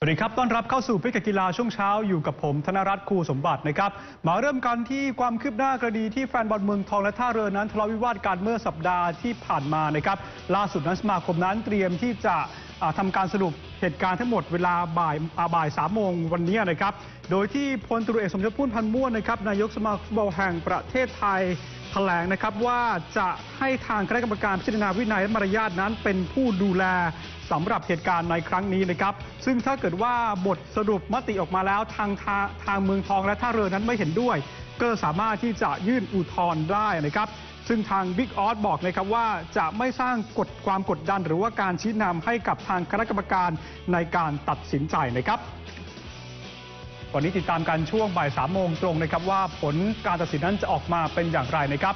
สวัสดีครับ ต้อนรับเข้าสู่พิกัดกีฬาช่วงเช้าอยู่กับผมธนรัตน์ครูสมบัตินะครับ มาเริ่มกันที่ความคืบหน้ากรณีที่แฟนบอลเมืองทองและท่าเรือนั้นทะเลาะวิวาทกันเมื่อสัปดาห์ที่ผ่านมานะครับ ล่าสุดนั้นสมาคมนั้นเตรียมที่จะอ่าทำการสรุปเหตุการณ์ทั้งหมดเวลาบ่ายบ่ายสามโมงวันนี้นะครับ โดยที่พลตรวจเอกสมยศพุ่นพันม่วนนะครับนายกสมาคมฟุตบอลแห่งประเทศไทยแถลงนะครับว่าจะให้ทางคณะกรรมการพิจารณาวินัยและมารยาทนั้นเป็นผู้ดูแล สำหรับเหตุการณ์ในครั้งนี้นะครับ ซึ่งถ้าเกิดว่าบทสรุปมติออกมาแล้วทางทาทางเมืองทองและท่าเรือนั้นไม่เห็นด้วย ก็สามารถที่จะยื่นอุทธรณ์ได้นะครับ ซึ่งทางบิ๊กออสบอกนะครับว่าจะไม่สร้างกฎความกดดัน หรือว่าการชี้นำให้กับทางคณะกรรมการในการตัดสินใจนะครับวันนี้ติดตามกันช่วงบ่ายสามโมงตรงนะครับว่าผลการตัดสินนั้นจะออกมาเป็นอย่างไรนะครับ